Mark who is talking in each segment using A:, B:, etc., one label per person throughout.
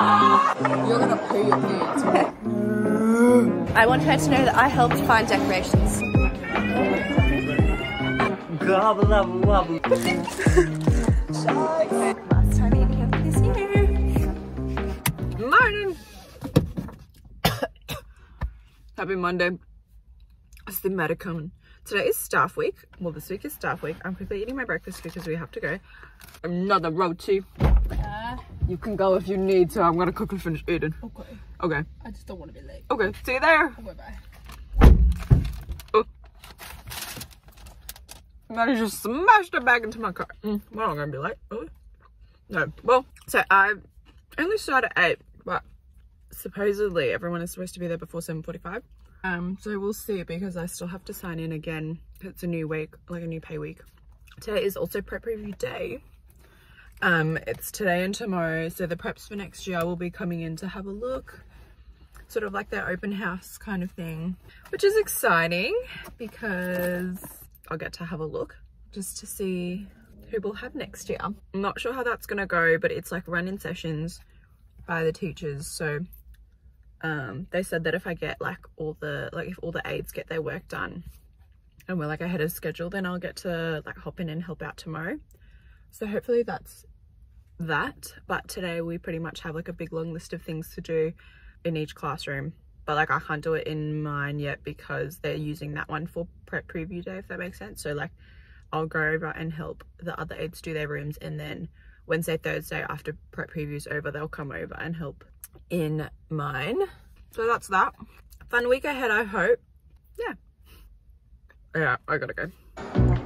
A: You're gonna poo your pants.
B: I want her to know that I helped find decorations.
C: Gobble, gobble, gobble.
B: Last time eating here for this year.
A: Morning. Happy Monday. It's the Metacoming. Today is staff week. Well, this week is staff week. I'm quickly eating my breakfast because we have to go. Another road roti. You can go if you need to. I'm gonna quickly finish eating.
D: Okay.
A: Okay.
D: I just don't want to be late.
A: Okay. See you there.
D: Bye bye.
A: Then I just smashed it back into my car. Mm, well, I'm gonna be late. No. Well, so I only started at 8, but supposedly everyone is supposed to be there before 7.45. Um, so we'll see because I still have to sign in again. It's a new week, like a new pay week. Today is also prep preview day. Um, it's today and tomorrow. So the preps for next year will be coming in to have a look. Sort of like their open house kind of thing, which is exciting because I'll get to have a look just to see who we'll have next year. I'm not sure how that's gonna go, but it's like run in sessions by the teachers. So um, they said that if I get like all the, like if all the aides get their work done and we're like ahead of schedule, then I'll get to like hop in and help out tomorrow. So hopefully that's that. But today we pretty much have like a big long list of things to do in each classroom but like I can't do it in mine yet because they're using that one for prep preview day if that makes sense so like I'll go over and help the other aides do their rooms and then Wednesday Thursday after prep preview's over they'll come over and help in mine. So that's that. Fun week ahead I hope. Yeah. Yeah I gotta go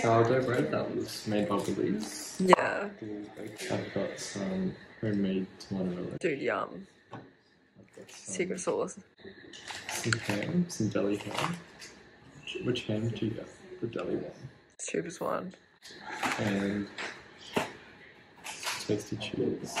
E: sourdough bread that was made by Louise.
A: Yeah,
E: I've got some homemade tomato relish.
A: dude, yum.
E: I've got some,
A: Secret sauce.
E: some ham, some deli ham. Which- ham did you get? The deli one.
A: Cheapest one.
E: And toasted cheese.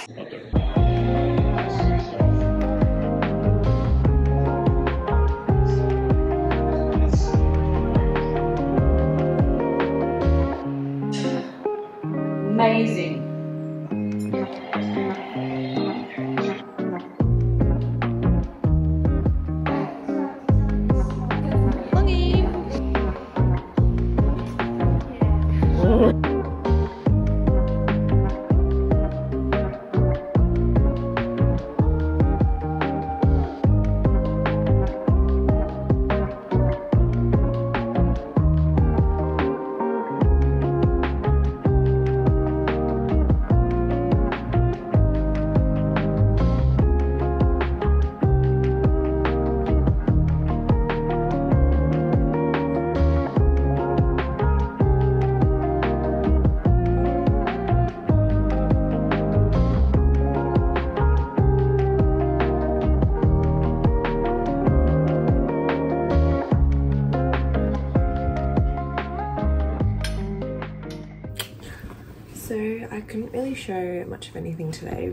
B: I couldn't really show much of anything today,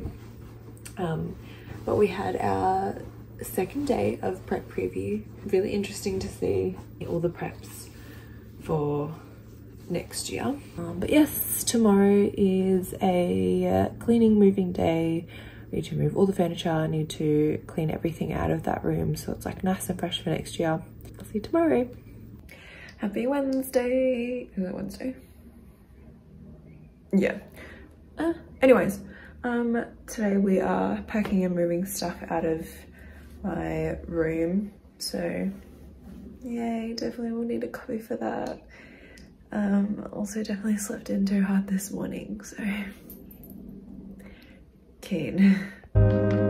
B: um, but we had our second day of prep preview. Really interesting to see all the preps for next year. Um, but yes, tomorrow is a uh, cleaning, moving day. We need to move all the furniture. I need to clean everything out of that room so it's like nice and fresh for next year. I'll see you tomorrow. Happy Wednesday. Is it Wednesday? yeah uh, anyways um today we are packing and moving stuff out of my room so yay definitely will need a copy for that. Um also definitely slept in too hard this morning so keen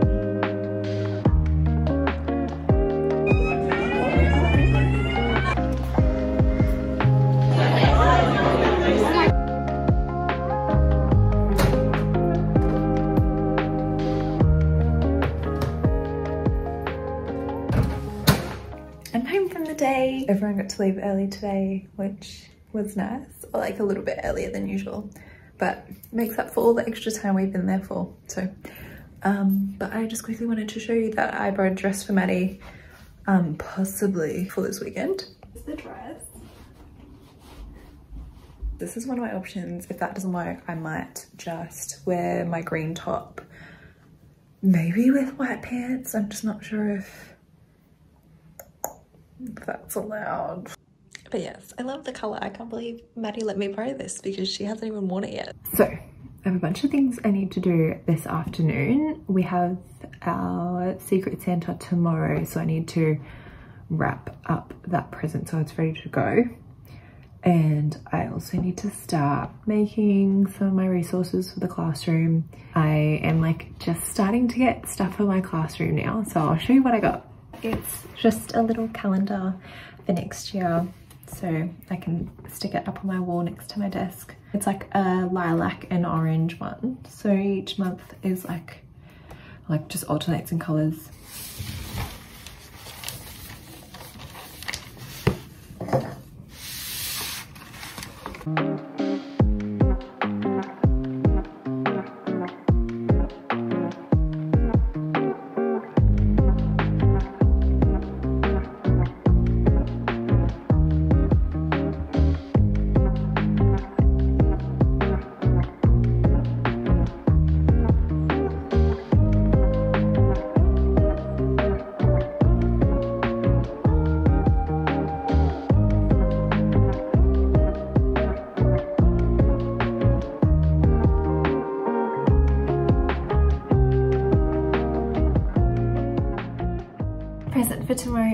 B: Everyone got to leave early today, which was nice, or like a little bit earlier than usual, but makes up for all the extra time we've been there for. So, um, but I just quickly wanted to show you that I bought a dress for Maddie, um, possibly for this weekend. This is the dress. This is one of my options. If that doesn't work, I might just wear my green top, maybe with white pants. I'm just not sure if that's allowed. But yes, I love the color. I can't believe Maddie let me borrow this because she hasn't even worn it yet. So I have a bunch of things I need to do this afternoon. We have our Secret Santa tomorrow, so I need to wrap up that present so it's ready to go. And I also need to start making some of my resources for the classroom. I am like just starting to get stuff for my classroom now, so I'll show you what I got. It's just a little calendar for next year so I can stick it up on my wall next to my desk. It's like a lilac and orange one. So each month is like, like just alternates in colors.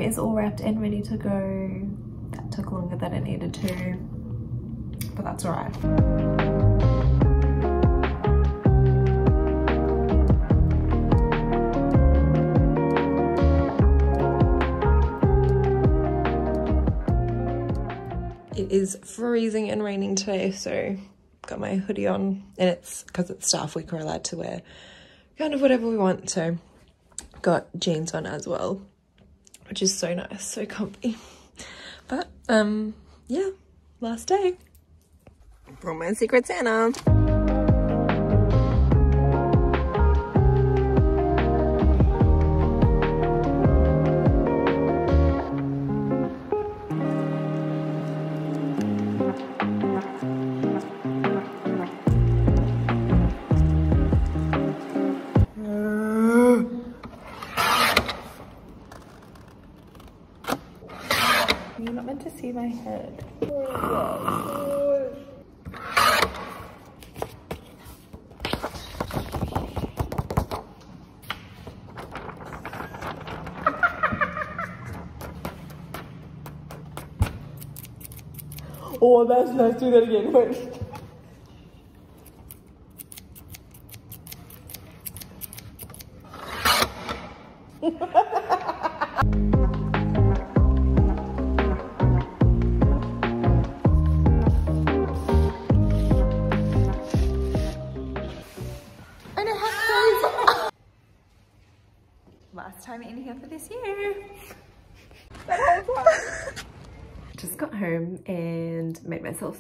B: Is all wrapped and ready to go. That took longer than it needed to, but that's all right. It is freezing and raining today, so got my hoodie on and it's because it's staff week, we're allowed to wear kind of whatever we want. So got jeans on as well which is so nice, so comfy. But um, yeah, last day for my Secret Santa.
A: Oh, that's nice. Do that again. Wait.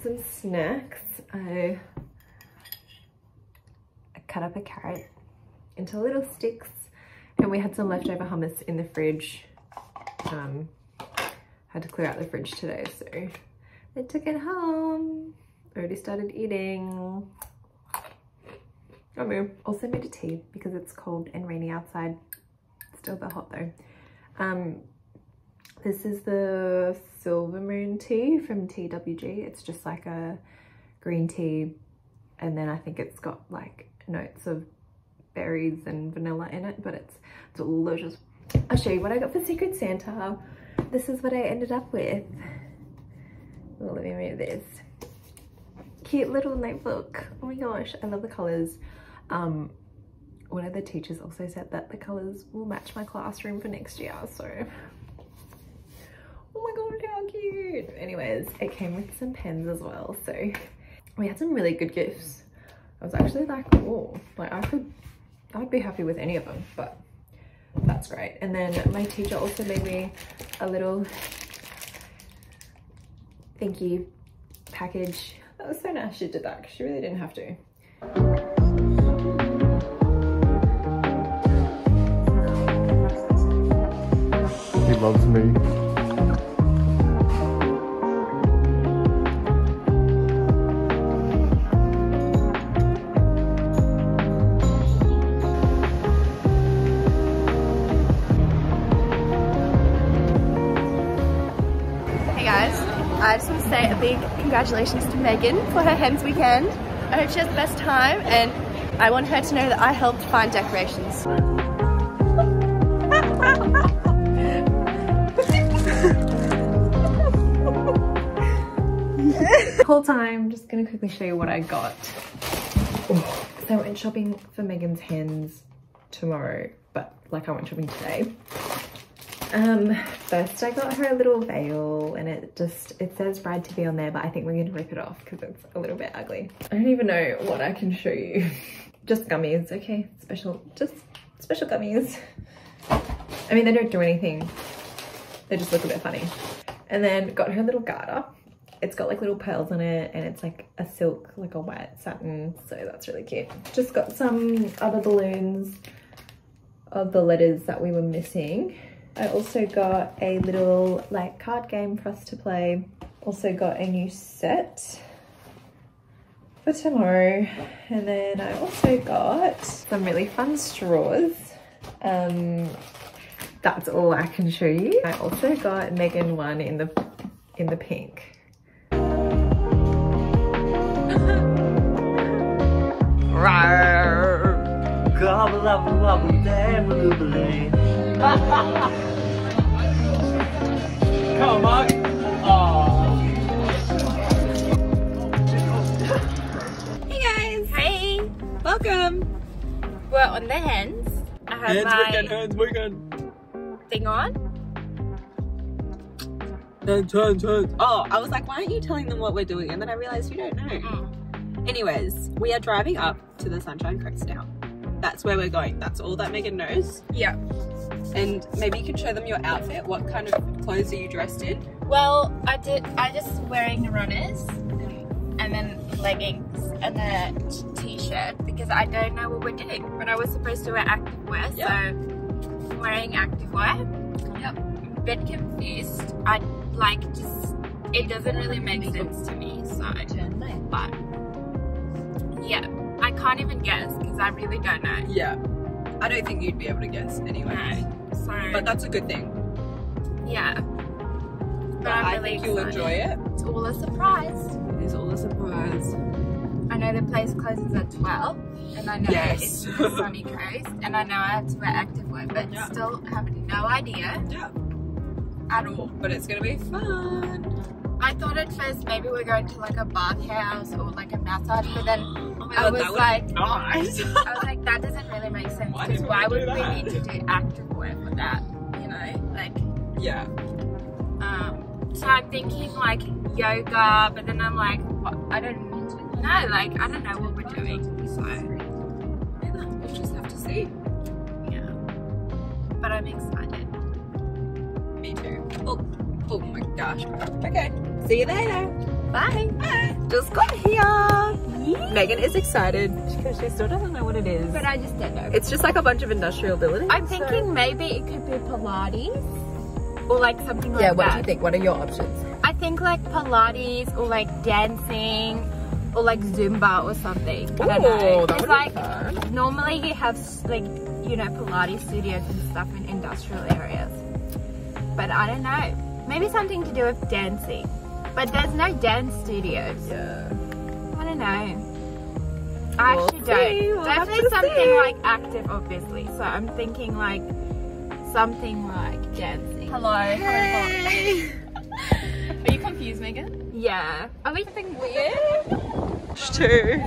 B: Some snacks. I, cut up a carrot into little sticks and we had some leftover hummus in the fridge. Um, had to clear out the fridge today, so I took it home. Already started eating. I mean, also made a tea because it's cold and rainy outside. Still a bit hot though. Um, this is the Silver Moon tea from TWG. It's just like a green tea and then I think it's got like notes of berries and vanilla in it, but it's delicious. I'll show you what I got for Secret Santa. This is what I ended up with. Well, let me move this. Cute little notebook. Oh my gosh, I love the colors. Um, one of the teachers also said that the colors will match my classroom for next year, so oh my god how cute anyways it came with some pens as well so we had some really good gifts i was actually like oh like i could i'd be happy with any of them but that's great. And then my teacher also made me a little thank you package. That was so nice she did that 'cause she really didn't have to.
F: He loves me.
G: Big congratulations to Megan for her hens weekend. I hope she has the best time and I want her to know that I helped find decorations.
B: Whole time, just gonna quickly show you what I got. So I went shopping for Megan's hens tomorrow, but like I went shopping today. Um, first I got her a little veil and it just, it says bride to be on there, but I think we're gonna rip it off because it's a little bit ugly. I don't even know what I can show you. just gummies, okay? Special, just special gummies. I mean, they don't do anything. They just look a bit funny. And then got her little garter. It's got like little pearls on it and it's like a silk, like a white satin. So that's really cute. Just got some other balloons of the letters that we were missing. I also got a little like card game for us to play. Also got a new set for tomorrow. And then I also got some really fun straws. Um, that's all I can show you. I also got Megan one in the in the pink.
C: Gobble up, damn, blue balloon.
F: Come on.
G: Hey guys! Hey! Welcome! We're on the hens. I have
F: Hands
G: my
F: weekend, hands weekend.
G: thing on.
H: Hands, hands, hands. Oh, I was like, why aren't you telling them what we're doing? And then I realized you don't know.
G: Mm.
H: Anyways, we are driving up to the Sunshine Coast now. That's where we're going. That's all that Megan knows.
G: Yeah.
H: And maybe you can show them your outfit. What kind of clothes are you dressed in?
G: Well, I did. I just wearing the runners and then leggings and a t- t-shirt because I don't know what we're doing. But I was supposed to wear activewear,
H: Yeah.
G: so I'm wearing activewear.
H: Yep.
G: I'm a bit confused. I like just it doesn't really make sense to me. So, but yeah, I can't even guess because I really don't know.
H: Yeah. I don't think you'd be able to guess anyway.
G: No. So
H: But that's a good thing.
G: yeah. But,
H: But I
G: really
H: think you'll
G: excited.
H: enjoy it.
G: It's all a surprise.
H: It's all a surprise.
G: I know the place closes at 12 and I know
H: Yes.
G: it's the sunny coast and I know I have to wear activewear but
H: Yeah.
G: still have no idea
H: Yeah.
G: at all.
H: But it's gonna be fun.
G: I thought at first maybe we're going to like a bathhouse or like a massage but then
H: Oh
G: I
H: god,
G: was like,
H: oh, nice.
G: I was like that doesn't really make sense
H: Why
G: because
H: did
G: why would we need to do active work for that? You know, like
H: yeah.
G: um so I'm thinking like yoga but then I'm like what? I don't know like I don't know what we're doing so
H: Yeah, We'll just have to see.
G: yeah but I'm excited.
H: Me too. Oh, oh my gosh. Okay. See you later.
G: Bye.
H: Bye. Just got here. Megan is excited because she still doesn't know what it is.
G: But I just don't know.
H: It's just like a bunch of industrial buildings.
G: I'm
H: so-
G: thinking maybe it could be Pilates or like something like that.
H: Yeah, what
G: that.
H: do you think? What are your options?
G: I think like Pilates or like dancing or like Zumba or something. I don't know.
H: That
G: It's like
H: fun.
G: normally you have like you know Pilates studios and stuff in industrial areas, but I don't know. Maybe something to do with dancing. But there's no dance studios.
H: Yeah.
G: I don't know. I
H: We'll
G: actually
H: see.
G: don't.
H: We'll
G: Definitely something
H: see.
G: like active, obviously. So I'm thinking like something like dancing. Hello.
H: Hey.
G: Are you confused, Megan? Yeah. Are we something weird?
H: Two.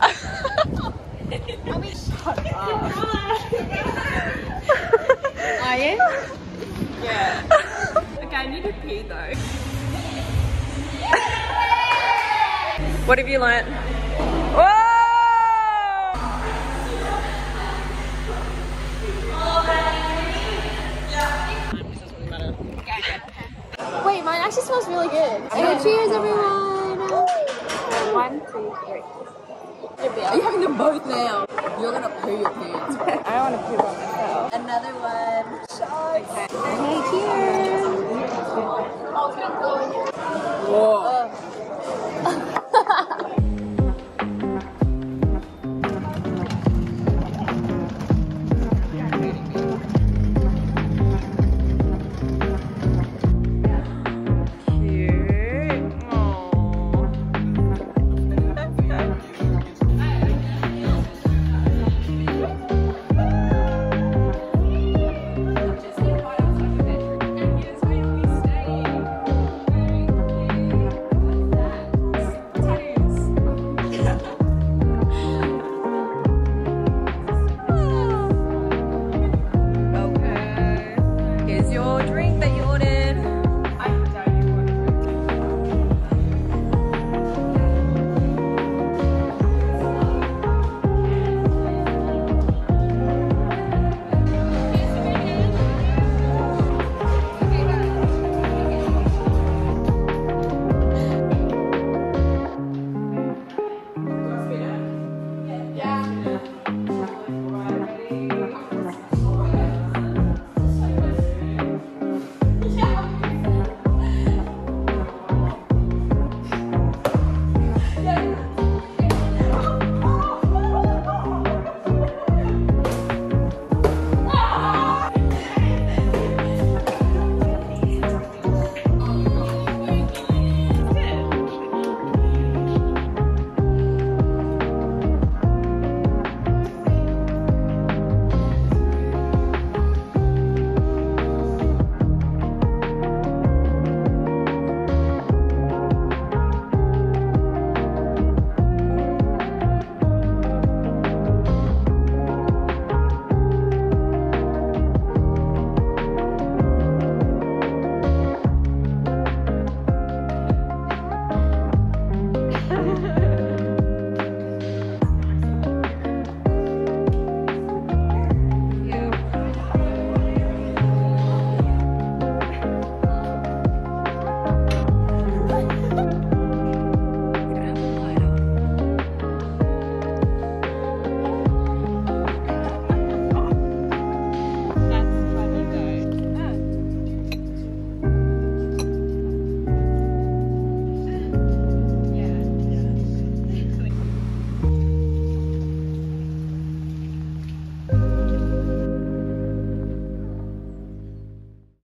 G: Are we shut? Are you?
H: Yeah. okay, I need to pee though. What have you learnt? Whoa!
G: Wait, mine actually smells really good. Okay, cheers everyone!
A: One, two, three.
G: You're having them both now.